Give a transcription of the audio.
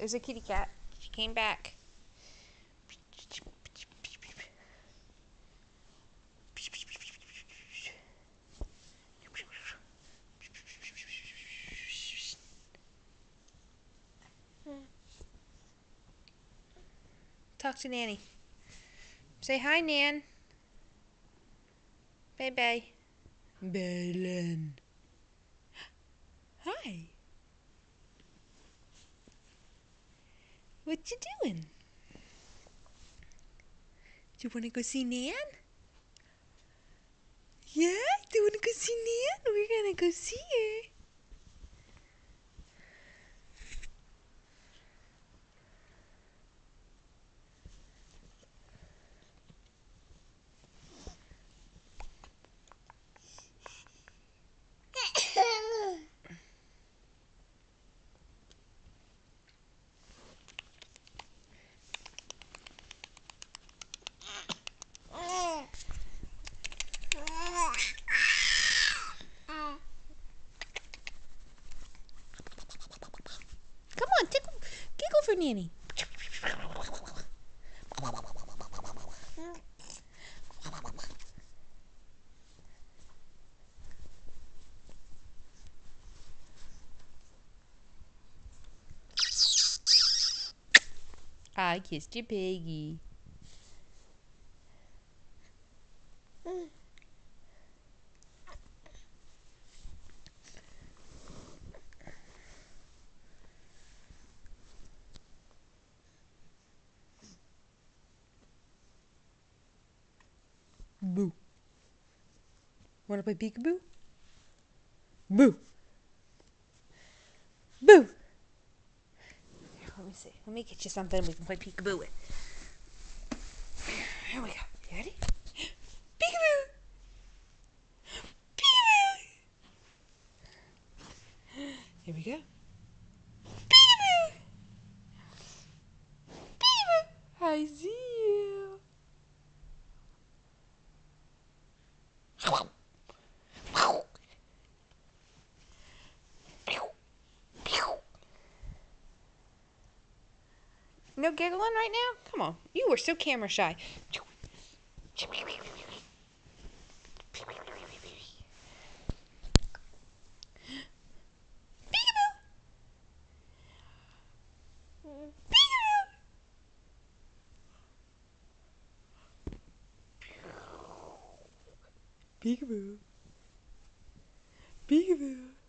There's a kitty cat. She came back. Talk to Nanny. Say hi, Nan. Bye bye. Bailen. Hi. What you doing? Do you want to go see Nan? Yeah? Do you want to go see Nan? We're going to go see her. Come on, tickle, giggle for Nanny. I kissed your piggy. Boo. Wanna play peekaboo? Boo. Boo. Here, let me see. Let me get you something we can play peekaboo with. Here we go. You ready? Peekaboo. Peekaboo. Here we go. Peekaboo. Peekaboo. I see you. No giggling right now? Come on. You were so camera shy. Peekaboo. Peekaboo.